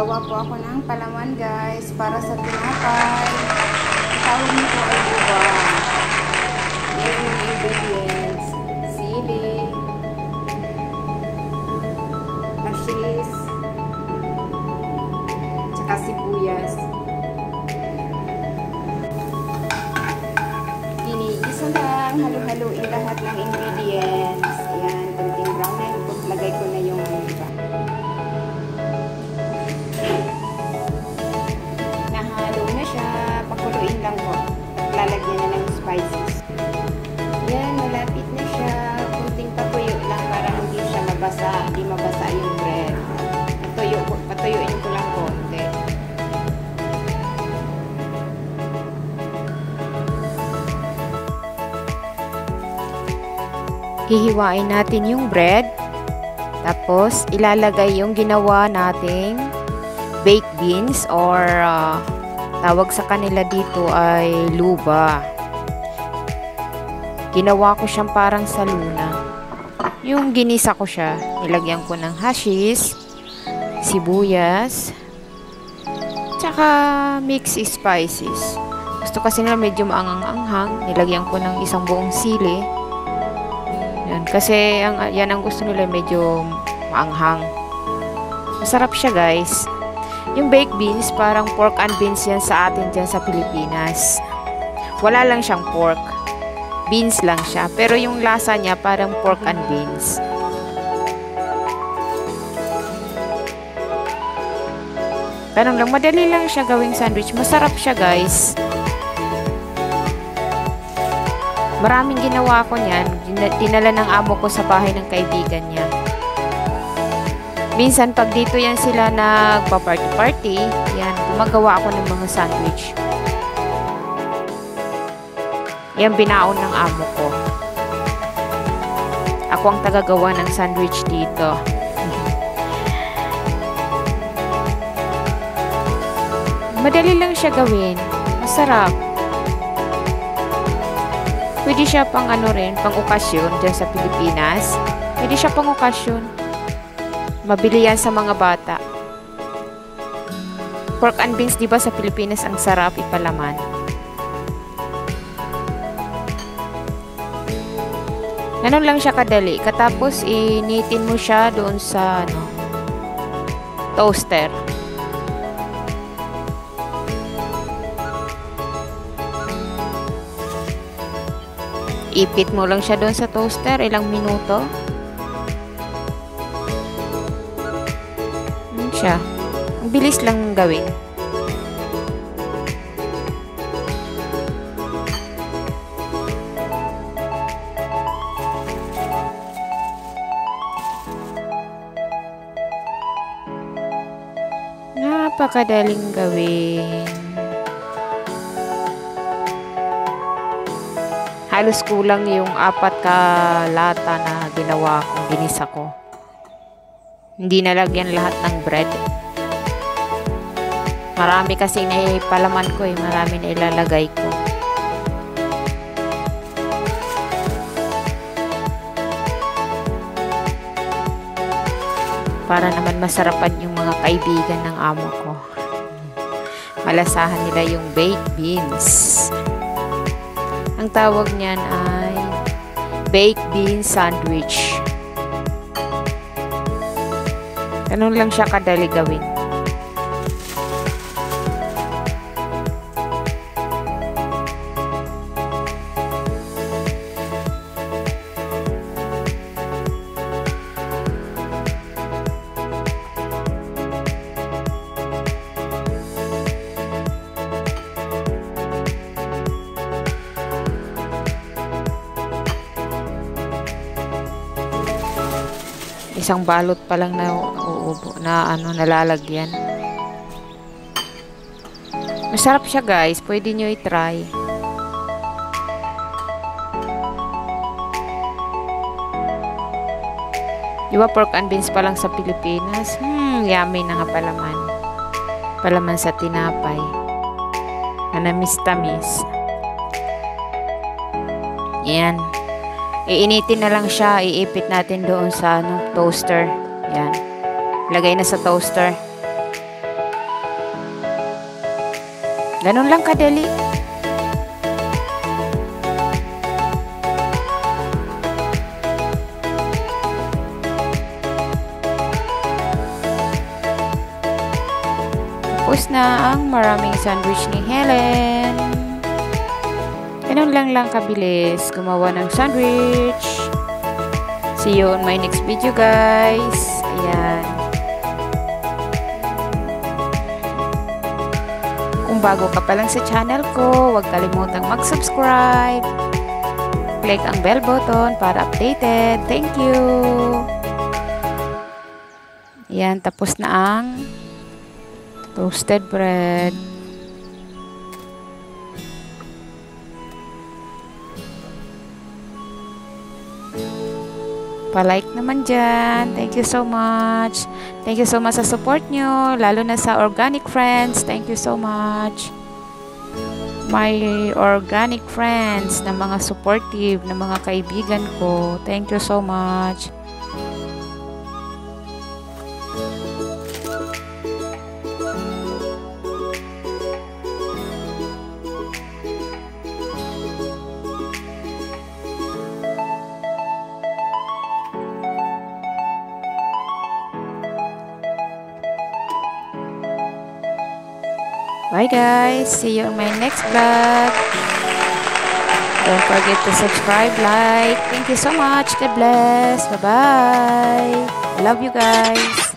Gagawa po ako ng palaman guys para sa tinapay. Tawag niyo po ay buwa. Yan yung ingredients. Sili. Ashis. Tsaka sibuyas. Iniisa lang. Halo-haloin lahat ng ingredients. Spices. Yan, malapit na siya. Kunting patuyo lang para hindi siya mabasa. Hindi mabasa yung bread. Patuyo, patuyuin ko lang konti. Hihiwain natin yung bread. Tapos, ilalagay yung ginawa nating baked beans or uh, tawag sa kanila dito ay luba. Ginawa ko siyang parang saluna. Yung ginisa ko siya, nilagyan ko ng hashish, sibuyas, tsaka mix spices. Gusto kasi nila medyo maangang-anghang, nilagyan ko ng isang buong sili. Yan, kasi ang, yan ang gusto nila medyo maanghang. Masarap siya guys. Yung baked beans, parang pork and beans yan sa atin dyan sa Pilipinas. Wala lang siyang pork. Beans lang siya. Pero yung lasa niya parang pork and beans. Ganun lang, madali lang siya gawing sandwich. Masarap siya guys. Maraming ginawa ko niyan. Dinala ng amo ko sa bahay ng kaibigan niya. Minsan, pag dito yan sila nagpa-party-party, yan, gumagawa ako ng mga sandwich. Yan, binaon ng amo ko. Ako ang tagagawa ng sandwich dito. Madali lang siya gawin. Masarap. Pwede siya pang ano rin, pang okasyon dyan sa Pilipinas. Pwede siya pang okasyon. Mabili yan sa mga bata. Pork and beans, di ba sa Pilipinas ang sarap ipalaman. Ganun lang siya kadali. Katapos, initin mo siya doon sa ano, toaster. Ipit mo lang siya doon sa toaster, ilang minuto. Yun siya. Ang bilis lang gawin. Napakadaling gawin. halos kulang yung apat ka lata na ginawa kong ginisa ko. Hindi nalagyan lahat ng bread. Marami kasi na palaman ko eh. Marami na ilalagay ko. Para naman masarapan yung mga kaibigan ng amo ko. Malasahan nila yung baked beans. Ang tawag niyan ay baked bean sandwich. Ganun lang siya kadali gawin. Isang balot pa lang na uubo na ano nalalagyan. Masarap siya guys. Pwede nyo i-try. Di pork and beans pa lang sa Pilipinas? Hmm yummy na nga palaman palaman sa tinapay. Na namis-tamis yan Iinitin na lang siya. Iipit natin doon sa ano, toaster. Yan. Lagay na sa toaster. Ganun lang kadali. Tapos na ang maraming sandwich ni Helen. Ganun lang lang kabilis gumawa ng sandwich. See you on my next video guys. Ayan. Kung bago ka pa lang sa channel ko, huwag kalimutang mag-subscribe. Click ang bell button para updated. Thank you! Ayan, tapos na ang toasted bread. Pa-like naman dyan. Thank you so much. Thank you so much sa support nyo, lalo na sa organic friends. Thank you so much. My organic friends na mga supportive, na mga kaibigan ko. Thank you so much. Bye guys. See you on my next vlog. Don't forget to subscribe, like. Thank you so much. God bless. Bye-bye. I love you guys.